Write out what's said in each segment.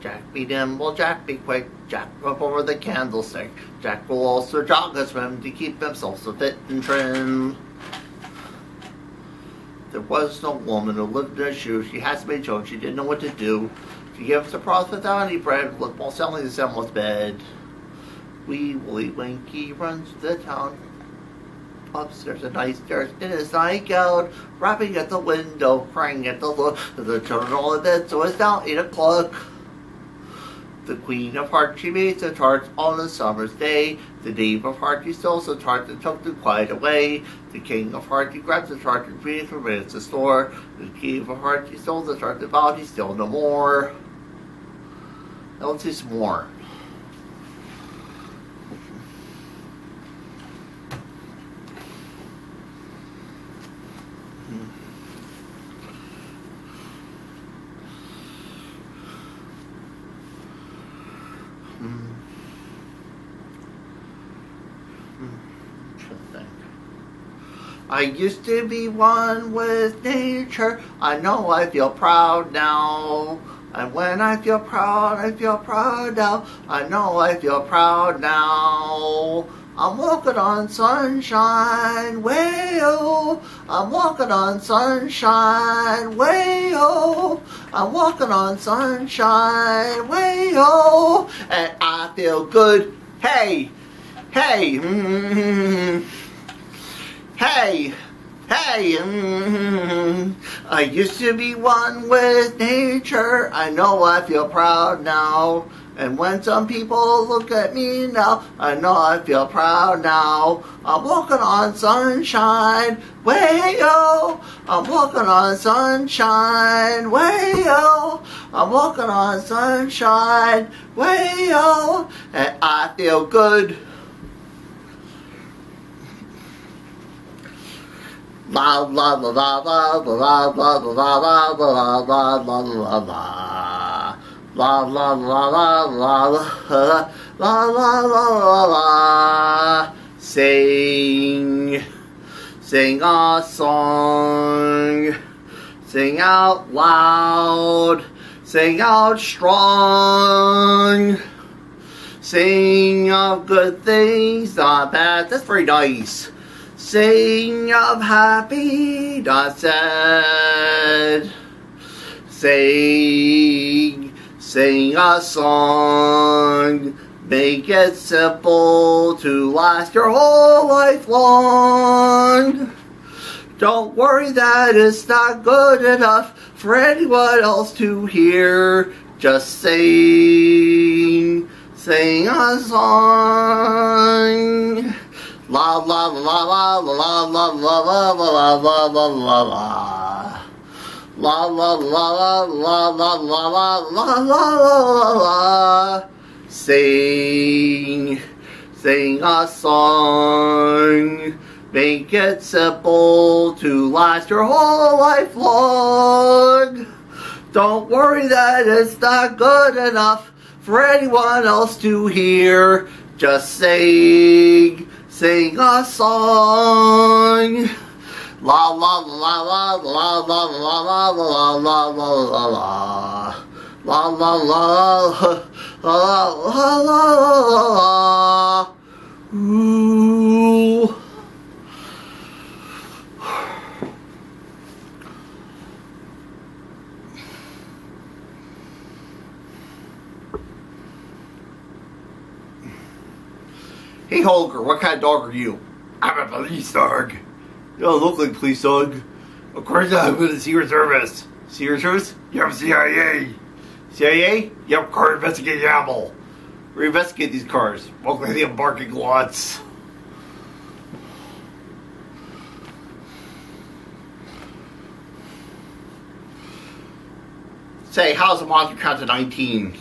Jack be nimble, Jack be quick, Jack up over the candlestick. Jack will also jog a swim to keep himself so fit and trim. There was no woman who lived in her shoes. She had to be shown she didn't know what to do. She gave a broth without any bread, with while selling the someone's bed. Wee Willie Winky runs the town. Upstairs and downstairs in his nightgown, rapping at the window, crying at the look. The children all in so it's now eight o'clock. The Queen of Hearts, she made the tarts on a summer's day. The Knave of Hearts, he stole the tarts and took them quite away. The King of Hearts, he grabbed the tart and beat it from to store. The King of Hearts, he stole the tart and vowed he stole no more. Now let's see some more. I used to be one with nature. I know I feel proud now. And when I feel proud, I feel proud now. I know I feel proud now. I'm walking on sunshine, way oh. I'm walking on sunshine, way oh. I'm walking on sunshine, way oh. And I feel good. Hey, hey. Mm-hmm. Hey, hey, mm, I used to be one with nature. I know I feel proud now. And when some people look at me now, I know I feel proud now. I'm walking on sunshine, way. I'm walking on sunshine, way. I'm walking on sunshine, way. And I feel good. La la la la la la la la la la la la la la la la. La la la la la la la la la la la Sing, sing a song, sing out loud, sing out strong. Sing of good things, not bad. That's very nice. Sing of happy, sad. Sing, sing a song. Make it simple to last your whole life long. Don't worry that it's not good enough for anyone else to hear. Just sing, sing a song. La la la la la la la la la la la la la la. La la la la la la la la la la la la. Sing, sing a song. Make it simple to last your whole life long. Don't worry that it's not good enough for anyone else to hear. Just sing sing a song. La la la la la la la la la la la la la. La la la la la la la la. Hey Holger, what kind of dog are you? I'm a police dog. You don't look like a police dog. Of course I'm with the Secret Service. Secret Service? Yep, CIA. CIA? Yep, car investigate Apple. We investigate these cars. Mostly the barking lots. Say, how's the monster count to 19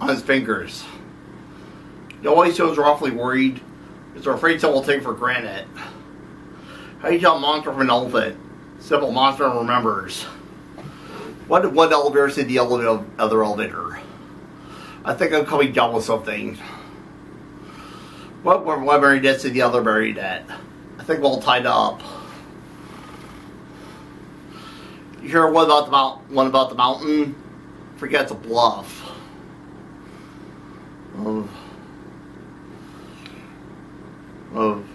on his fingers? He always shows are awfully worried because they're afraid someone take for granted. How you tell a monster from an elephant? Simple monster remembers. What did one elevator say to the other elevator? I think I'm coming down with something. What were one buried dead said the other buried dead? I think we're all tied up. You hear one about the mount, one about the mountain? Forget it's a bluff. of of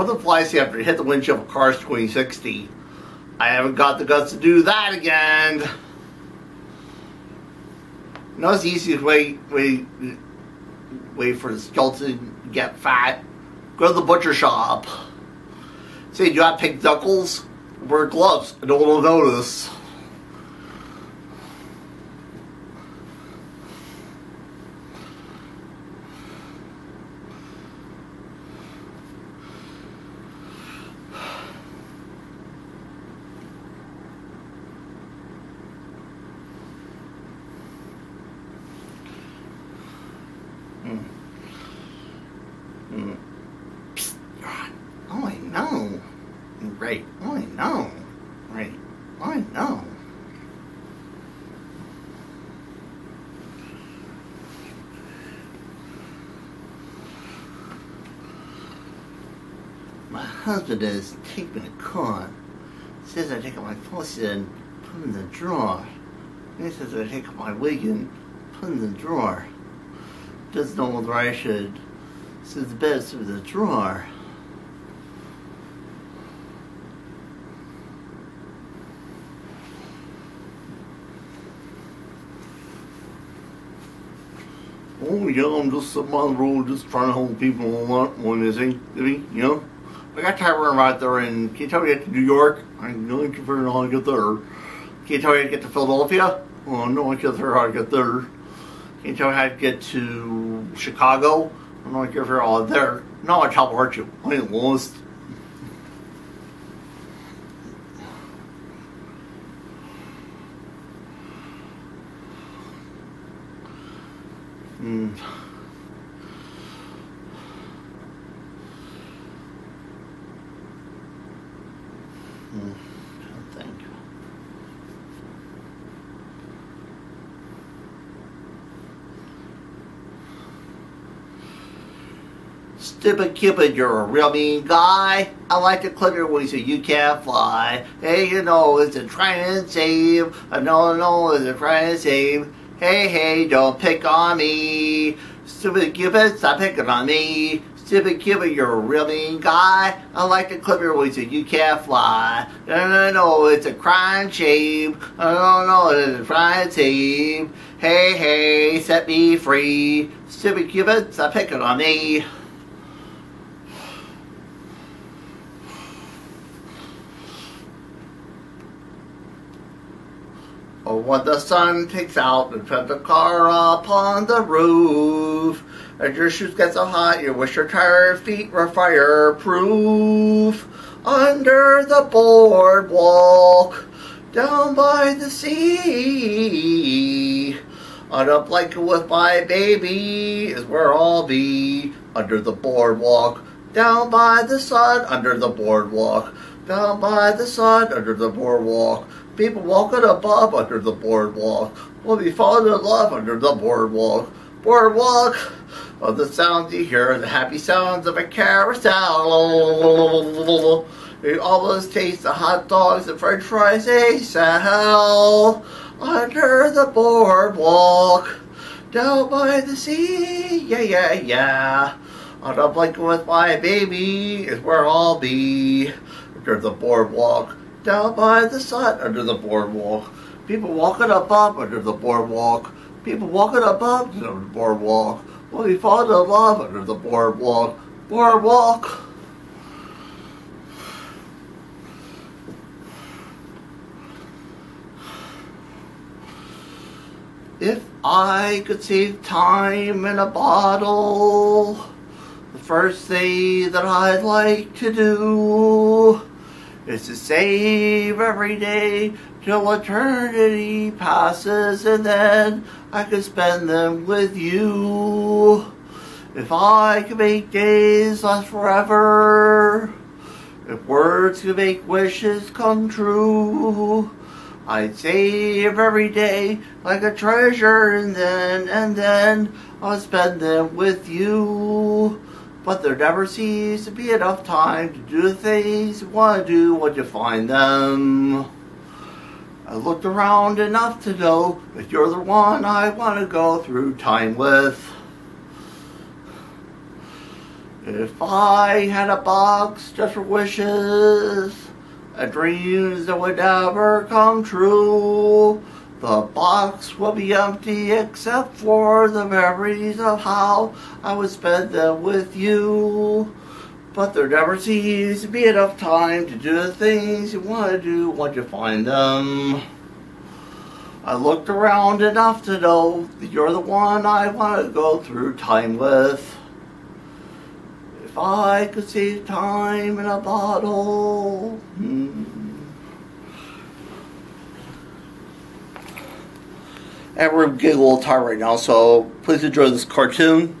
what the fly see after you hit the windshield of a car's 2060. I haven't got the guts to do that again. No, it's the easiest way way way for the skeleton to get fat. Go to the butcher shop. Say, do you have pink knuckles? Wear gloves. No one will notice. Mm. Mm. Psst. Oh, I know. Right. Oh, I know. Right. Oh, I know. My husband is taping a car. Says I take out my faucet and put in the drawer. He says I take out my wig and put in the drawer. Doesn't know whether I should sit the bed through the drawer. Oh yeah, I'm just sitting on the road, just trying to hold people on one is he, you know? I got Tyrone right there, and can you tell me to get to New York? I'm to figure how to get there. Can you tell me how to get to Philadelphia? Oh no, I can't figure out how to get there. Can you tell me how to get to Chicago? I'm not sure if you're all there. No, I teleport you. I ain't lost. Hmm. Stupid Cupid, you're a real mean guy. I like to clip your when you say you can't fly. Hey, you know, it's a try and save. I know, no, it's a try and save. Hey, hey, don't pick on me. Stupid Cupid, stop picking on me. Stupid Cupid, you're a real mean guy. I like to clip your when you can't fly. No, no, no, it's a crying shame. No, no, it's a crying shame. Hey, hey, set me free. Stupid Cupid, stop picking on me. Oh, when the sun takes out and put the car up on the roof, and your shoes get so hot you wish your tired feet were fireproof. Under the boardwalk, down by the sea, on a blanket with my baby is where I'll be. Under the boardwalk, down by the sun, under the boardwalk, down by the sun, under the boardwalk. People walking above under the boardwalk We'll be falling in love under the boardwalk. Boardwalk of the sounds you hear, the happy sounds of a carousel. You almost taste the hot dogs and french fries they sell under the boardwalk. Down by the sea, yeah, yeah, yeah. On a blanket with my baby is where I'll be. Under the boardwalk down by the sun under the boardwalk. People walking up, above under the boardwalk. People walking up, above under the boardwalk. Be falling in love under the boardwalk. Boardwalk. If I could save time in a bottle, the first thing that I'd like to do is to save every day till eternity passes and then I could spend them with you. If I could make days last forever, if words could make wishes come true, I'd save every day like a treasure and then, and then I'll spend them with you. But there never seems to be enough time to do the things you want to do when you find them. I looked around enough to know that you're the one I want to go through time with. If I had a box just for wishes and dreams that would never come true, the box will be empty except for the memories of how I would spend them with you. But there never seems to be enough time to do the things you want to do once you find them. I looked around enough to know that you're the one I want to go through time with. If I could save time in a bottle. Hmm. And we're a little tired right now, so please enjoy this cartoon.